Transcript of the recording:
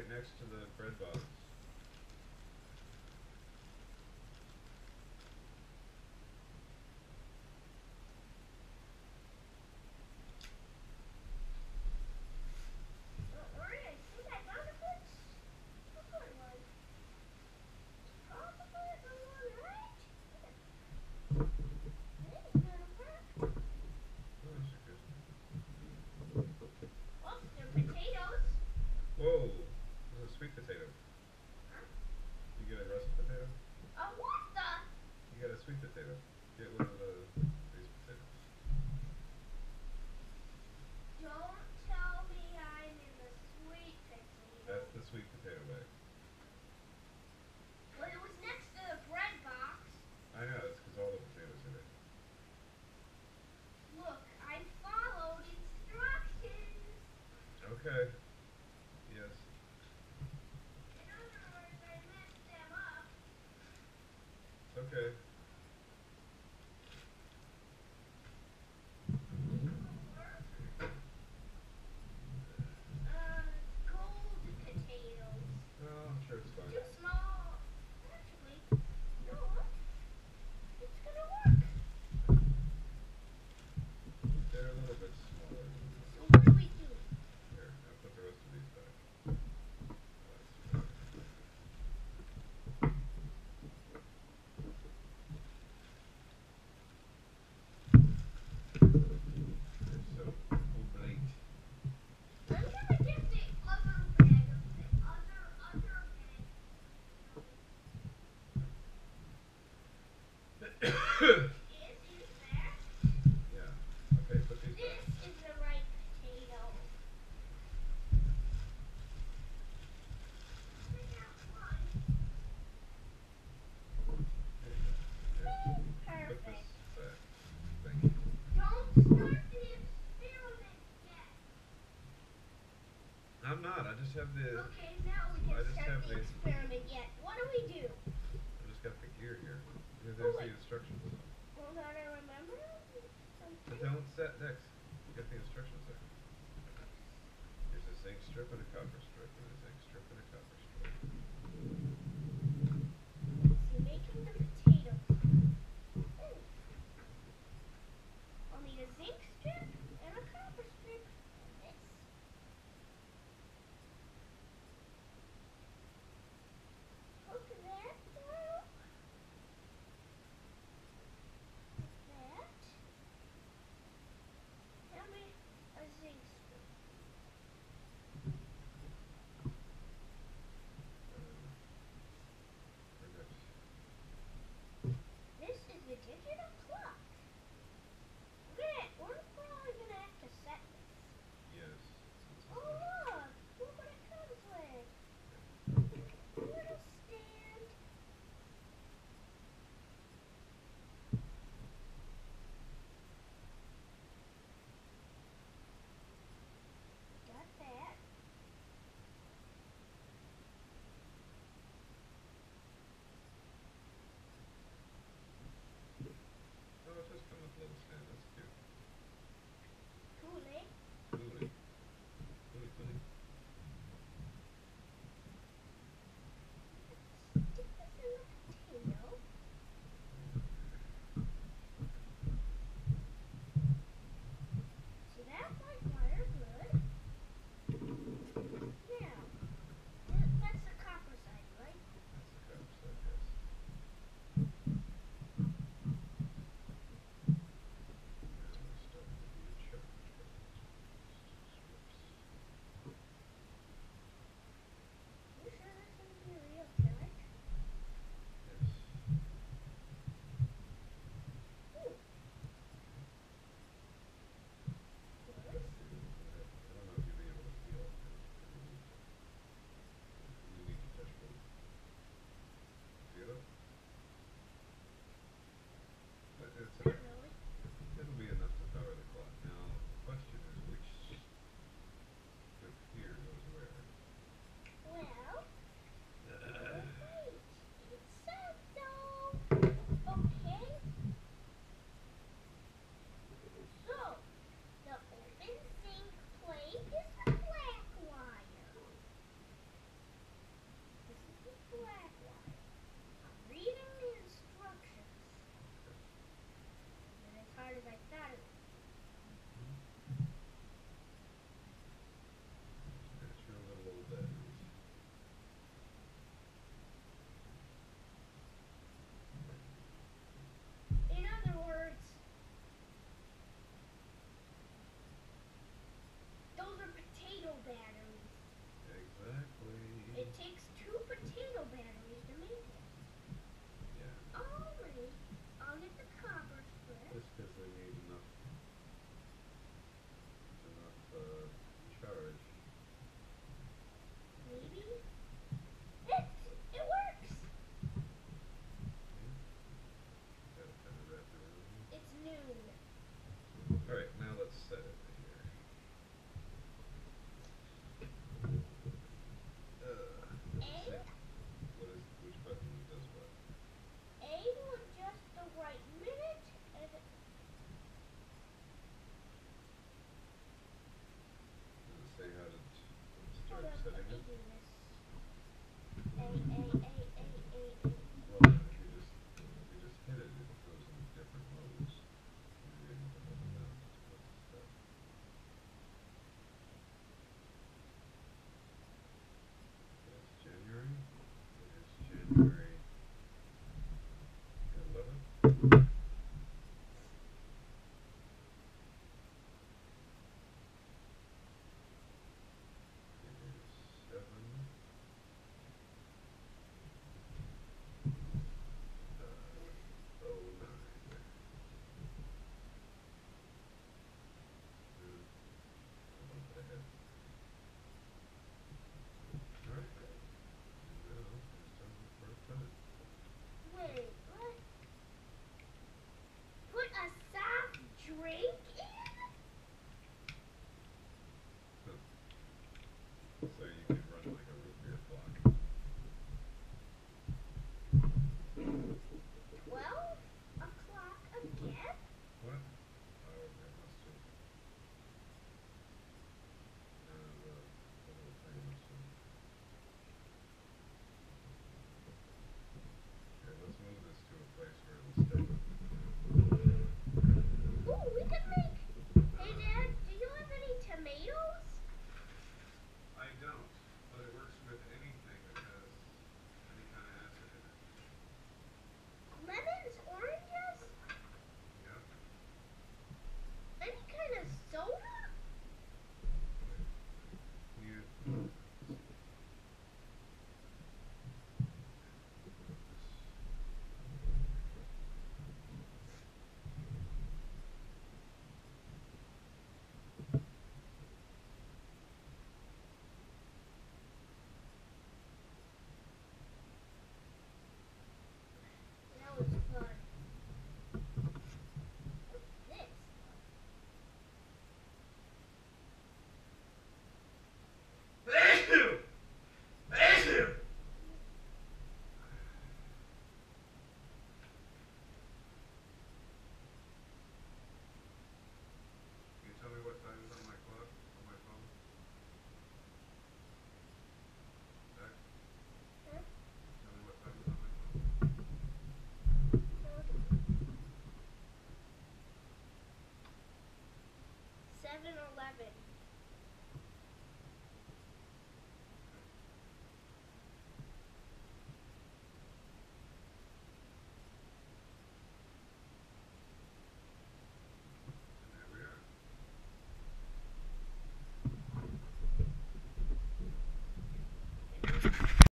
right next to the bread box. Okay. just have the. Okay, now we can I just start have the the- experiment yet. What do we do? I just got the gear here. Here, oh, there's the instructions. Well, don't I remember? But don't set next. Get the instructions there. There's a zinc strip and a copper strip.